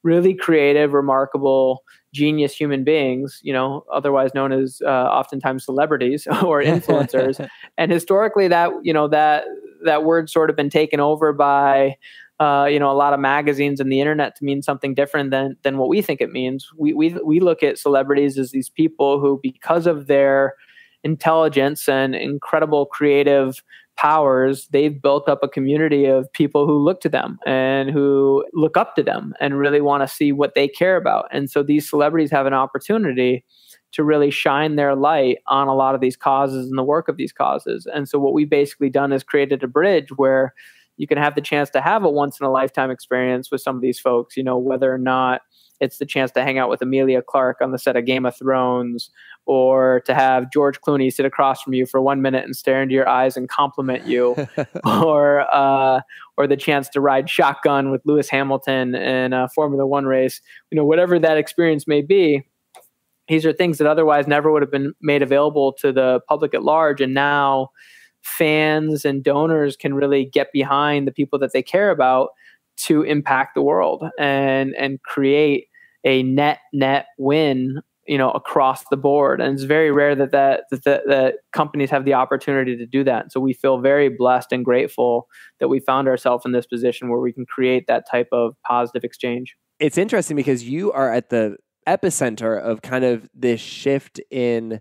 really creative, remarkable, genius human beings, you know, otherwise known as uh, oftentimes celebrities or influencers, and historically that you know that that word's sort of been taken over by uh, you know a lot of magazines and the internet to mean something different than than what we think it means. We we we look at celebrities as these people who, because of their intelligence and incredible creative powers, they've built up a community of people who look to them and who look up to them and really want to see what they care about. And so these celebrities have an opportunity to really shine their light on a lot of these causes and the work of these causes. And so what we've basically done is created a bridge where you can have the chance to have a once in a lifetime experience with some of these folks, you know, whether or not it's the chance to hang out with Emilia Clarke on the set of Game of Thrones, or to have George Clooney sit across from you for one minute and stare into your eyes and compliment you, or uh, or the chance to ride shotgun with Lewis Hamilton in a Formula One race. You know, whatever that experience may be, these are things that otherwise never would have been made available to the public at large, and now fans and donors can really get behind the people that they care about to impact the world and and create a net net win you know across the board. And it's very rare that that, that that, companies have the opportunity to do that. So we feel very blessed and grateful that we found ourselves in this position where we can create that type of positive exchange. It's interesting because you are at the epicenter of kind of this shift in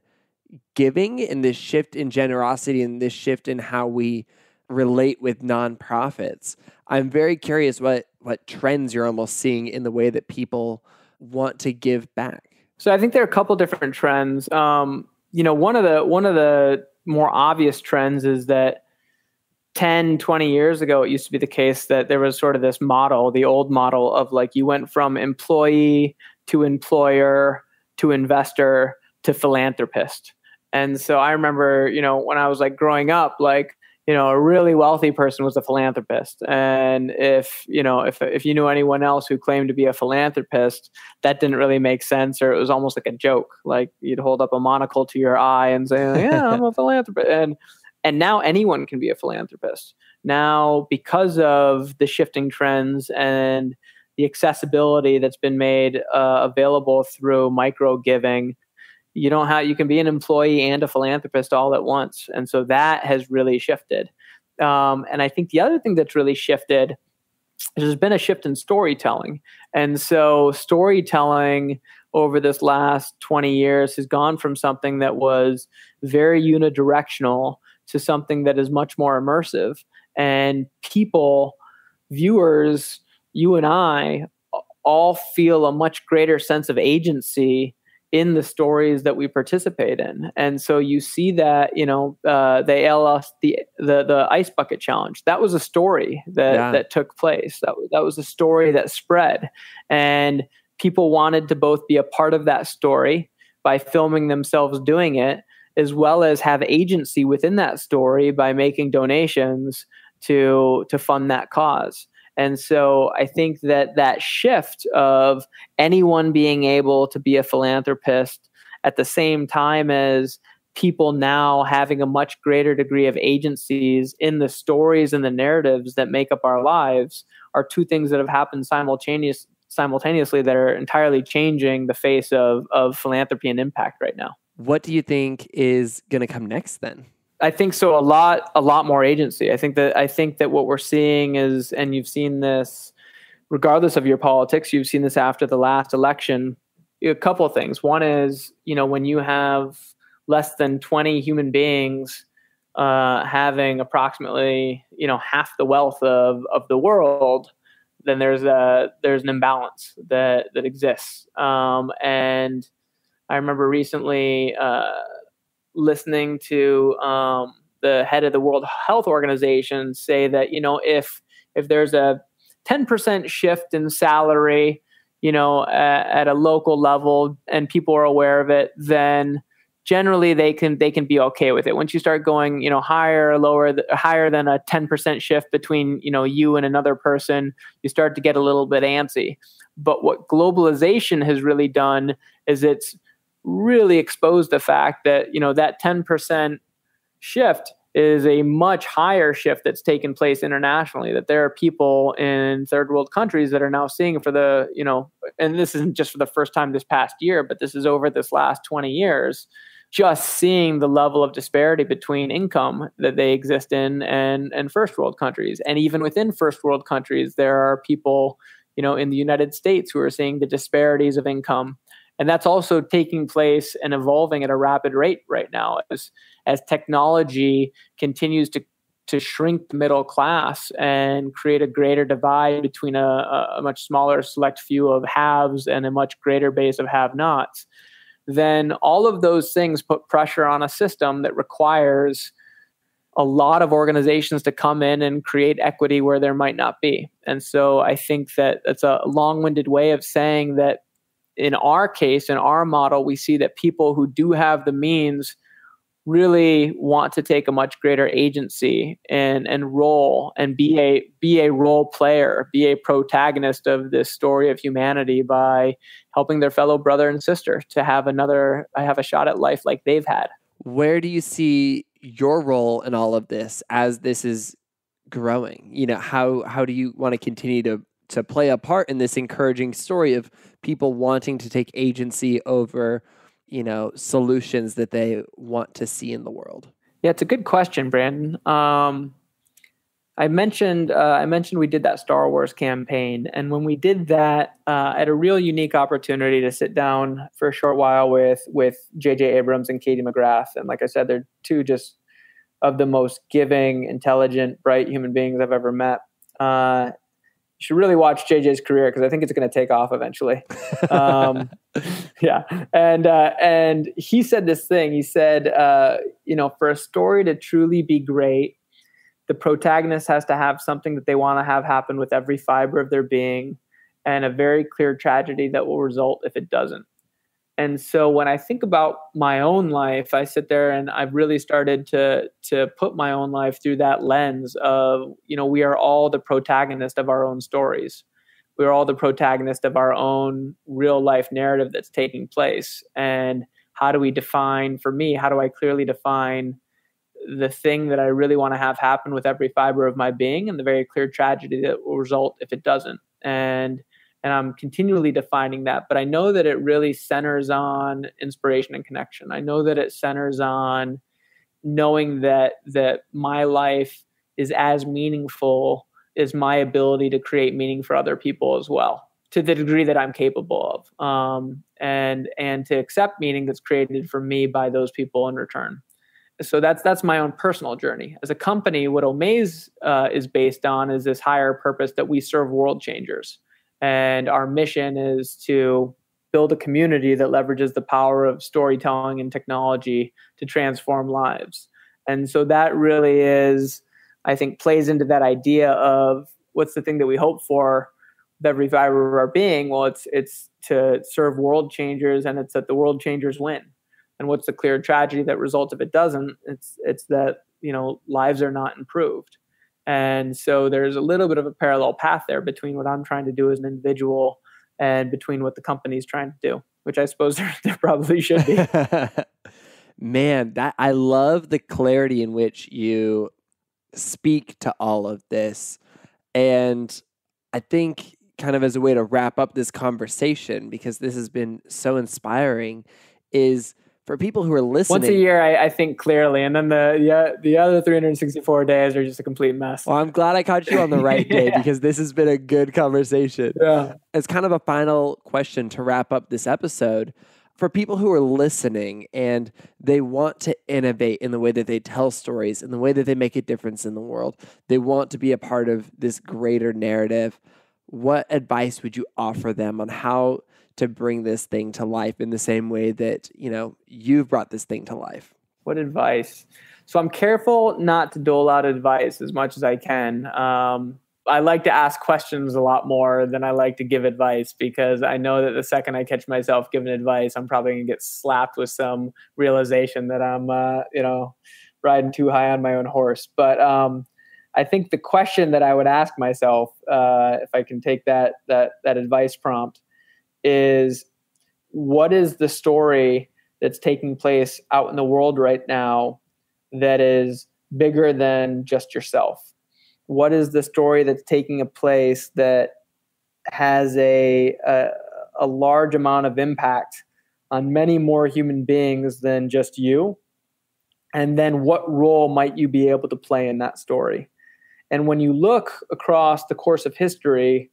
giving and this shift in generosity and this shift in how we relate with nonprofits. I'm very curious what what trends you're almost seeing in the way that people want to give back? So I think there are a couple different trends. Um, you know, one of the one of the more obvious trends is that 10, 20 years ago, it used to be the case that there was sort of this model, the old model of like you went from employee to employer to investor to philanthropist. And so I remember, you know, when I was like growing up, like you know a really wealthy person was a philanthropist. And if you know if if you knew anyone else who claimed to be a philanthropist that didn't really make sense or it was almost like a joke. Like you'd hold up a monocle to your eye and say yeah i'm a philanthropist. And and now anyone can be a philanthropist. Now because of the shifting trends and the accessibility that's been made uh, available through micro giving you don't have you can be an employee and a philanthropist all at once. And so that has really shifted. Um, and i think the other thing that's really shifted is there's been a shift in storytelling. And so storytelling over this last 20 years has gone from something that was very unidirectional to something that is much more immersive. And people viewers you and i all feel a much greater sense of agency in the stories that we participate in. And so you see that, you know, uh, the ALS, the, the, the ice bucket challenge, that was a story that, yeah. that took place. That, that was a story that spread. And people wanted to both be a part of that story by filming themselves doing it, as well as have agency within that story by making donations to, to fund that cause. And so I think that that shift of anyone being able to be a philanthropist at the same time as people now having a much greater degree of agencies in the stories and the narratives that make up our lives are two things that have happened simultaneous, simultaneously that are entirely changing the face of, of philanthropy and impact right now. What do you think is going to come next then? I think so. A lot, a lot more agency. I think that I think that what we're seeing is, and you've seen this, regardless of your politics, you've seen this after the last election. A couple of things. One is, you know, when you have less than 20 human beings uh, having approximately, you know, half the wealth of of the world, then there's a there's an imbalance that that exists. Um, and I remember recently. Uh, listening to um, the head of the World Health Organization say that you know if if there's a 10% shift in salary, you know, at, at a local level, and people are aware of it, then generally they can they can be okay with it. Once you start going, you know, higher or lower, higher than a 10% shift between you know you and another person, you start to get a little bit antsy. But what globalization has really done is it's really exposed the fact that you know that 10% shift is a much higher shift that's taken place internationally that there are people in third world countries that are now seeing for the you know and this isn't just for the first time this past year but this is over this last 20 years just seeing the level of disparity between income that they exist in and and first world countries. And even within first world countries there are people you know in the United States who are seeing the disparities of income and that's also taking place and evolving at a rapid rate right now as as technology continues to to shrink the middle class and create a greater divide between a, a much smaller select few of haves and a much greater base of have nots, then all of those things put pressure on a system that requires a lot of organizations to come in and create equity where there might not be. And so I think that it's a long winded way of saying that in our case, in our model, we see that people who do have the means really want to take a much greater agency and and role and be a be a role player, be a protagonist of this story of humanity by helping their fellow brother and sister to have another uh, have a shot at life like they've had. Where do you see your role in all of this as this is growing? You know, how how do you want to continue to to play a part in this encouraging story of people wanting to take agency over you know solutions that they want to see in the world? Yeah it's a good question Branden. Um, i mentioned uh, i mentioned we did that star wars campaign and when we did that uh, i had a real unique opportunity to sit down for a short while with with jj abrams and katie mcgrath and like i said they're two just of the most giving intelligent bright human beings i've ever met. Uh, you should really watch JJ's career because I think it's going to take off eventually. Um, yeah, and uh, and he said this thing. He said, uh, you know, for a story to truly be great, the protagonist has to have something that they want to have happen with every fiber of their being, and a very clear tragedy that will result if it doesn't. And so when I think about my own life, I sit there and I've really started to to put my own life through that lens of, you know, we are all the protagonist of our own stories. We're all the protagonist of our own real life narrative that's taking place. And how do we define for me, how do I clearly define the thing that I really want to have happen with every fiber of my being and the very clear tragedy that will result if it doesn't. And and I'm continually defining that. But I know that it really centers on inspiration and connection. I know that it centers on knowing that that my life is as meaningful as my ability to create meaning for other people as well, to the degree that I'm capable of, um, and and to accept meaning that's created for me by those people in return. So that's that's my own personal journey. As a company, what Omaze uh, is based on is this higher purpose that we serve world changers and our mission is to build a community that leverages the power of storytelling and technology to transform lives. And so that really is, I think, plays into that idea of what's the thing that we hope for with every fiber of our being? Well, it's it's to serve world changers, and it's that the world changers win. And what's the clear tragedy that results if it doesn't? It's it's that you know lives are not improved. And so there's a little bit of a parallel path there between what I'm trying to do as an individual and between what the company's trying to do, which I suppose there, there probably should be. Man, that I love the clarity in which you speak to all of this. And I think kind of as a way to wrap up this conversation because this has been so inspiring is for people who are listening. Once a year, I, I, think clearly, and then the yeah, the other 364 days are just a complete mess. Well, I'm glad I caught you on the right day yeah. because this has been a good conversation. Yeah. As kind of a final question to wrap up this episode, for people who are listening and they want to innovate in the way that they tell stories, in the way that they make a difference in the world, they want to be a part of this greater narrative. What advice would you offer them on how to bring this thing to life in the same way that you know you've brought this thing to life. What advice? So i'm careful not to dole out advice as much as i can. Um, i like to ask questions a lot more than i like to give advice because i know that the second i catch myself giving advice i'm probably to get slapped with some realization that i'm uh, you know riding too high on my own horse. But um, I think the question that I would ask myself, uh, if I can take that that that advice prompt, is what is the story that's taking place out in the world right now that is bigger than just yourself? What is the story that's taking a place that has a, a, a large amount of impact on many more human beings than just you? And then what role might you be able to play in that story? And when you look across the course of history,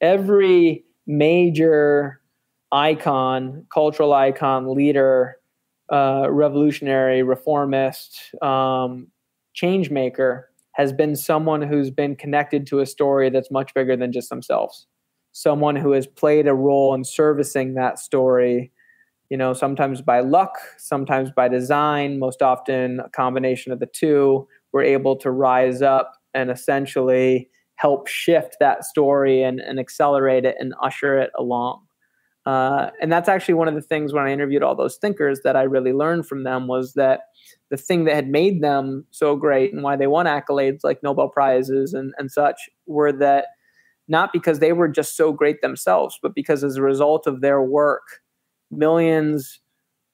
every major icon, cultural icon, leader, uh, revolutionary, reformist, um, change maker has been someone who's been connected to a story that's much bigger than just themselves. Someone who has played a role in servicing that story, you know, sometimes by luck, sometimes by design, most often a combination of the two. We're able to rise up and essentially help shift that story and, and accelerate it and usher it along. Uh, and that's actually one of the things when I interviewed all those thinkers that I really learned from them was that the thing that had made them so great and why they won accolades like Nobel Prizes and, and such were that not because they were just so great themselves, but because as a result of their work, millions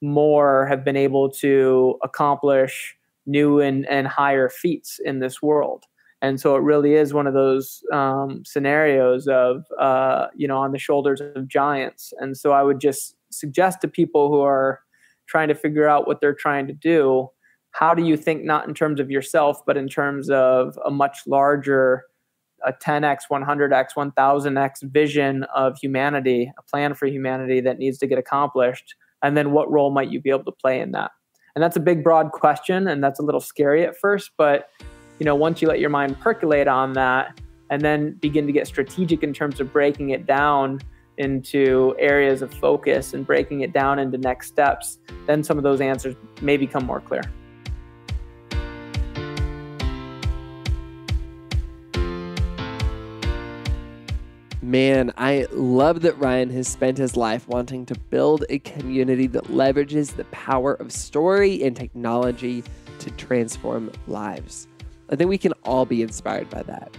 more have been able to accomplish new and, and higher feats in this world and so it really is one of those um, scenarios of uh, you know on the shoulders of giants. And so i would just suggest to people who are trying to figure out what they're trying to do how do you think not in terms of yourself but in terms of a much larger a 10x 100x 1000x vision of humanity a plan for humanity that needs to get accomplished and then what role might you be able to play in that? And that's a big broad question and that's a little scary at first but you know, once you let your mind percolate on that and then begin to get strategic in terms of breaking it down into areas of focus and breaking it down into next steps, then some of those answers may become more clear. Man, I love that Ryan has spent his life wanting to build a community that leverages the power of story and technology to transform lives. I think we can all be inspired by that.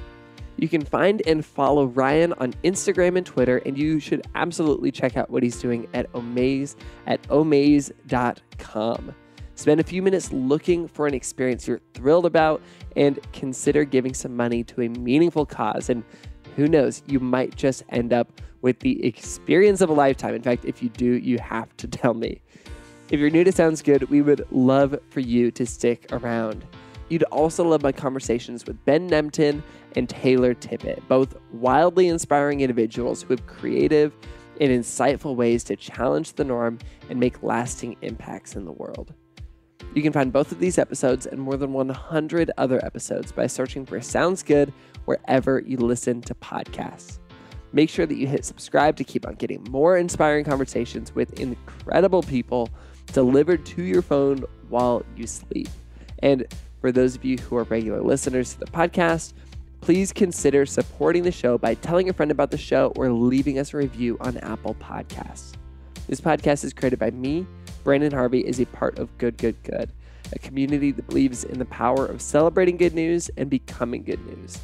You can find and follow Ryan on Instagram and Twitter, and you should absolutely check out what he's doing at Omaze at omaze.com. Spend a few minutes looking for an experience you're thrilled about and consider giving some money to a meaningful cause. And who knows, you might just end up with the experience of a lifetime. In fact, if you do, you have to tell me. If you're new to Sounds Good, we would love for you to stick around. You'd also love my conversations with Ben Nemtin and Taylor Tippett, both wildly inspiring individuals who have creative and insightful ways to challenge the norm and make lasting impacts in the world. You can find both of these episodes and more than 100 other episodes by searching for Sounds Good wherever you listen to podcasts. Make sure that you hit subscribe to keep on getting more inspiring conversations with incredible people delivered to your phone while you sleep. And for those of you who are regular listeners to the podcast, please consider supporting the show by telling a friend about the show or leaving us a review on Apple Podcasts. This podcast is created by me, Branden Harvey, is a part of Good, Good, Good. a community that believes in the power of celebrating good news and becoming good news.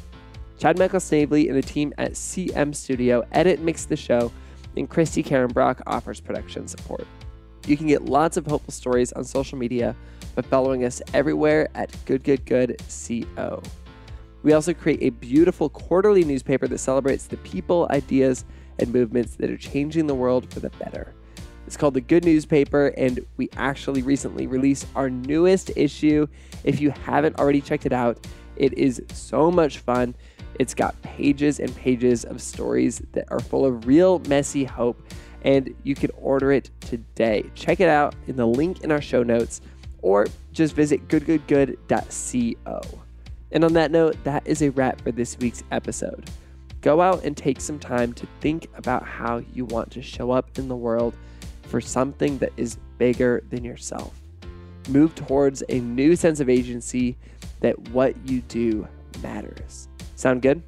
Chad Michael Snavely and the team at CM Studio edit and mix the show, and Christy Karen Brock offers production support. You can get lots of hopeful stories on social media by following us everywhere at GoodGoodGoodCO. We also create a beautiful quarterly newspaper that celebrates the people, ideas, and movements that are changing the world for the better. It's called the Good Newspaper, and we actually recently released our newest issue. If you haven't already checked it out, it is so much fun. It's got pages and pages of stories that are full of real messy hope, and you can order it today. Check it out in the link in our show notes, or just visit goodgoodgood.co. And on that note, that is a wrap for this week's episode. Go out and take some time to think about how you want to show up in the world for something that is bigger than yourself. Move towards a new sense of agency that what you do matters. Sound good?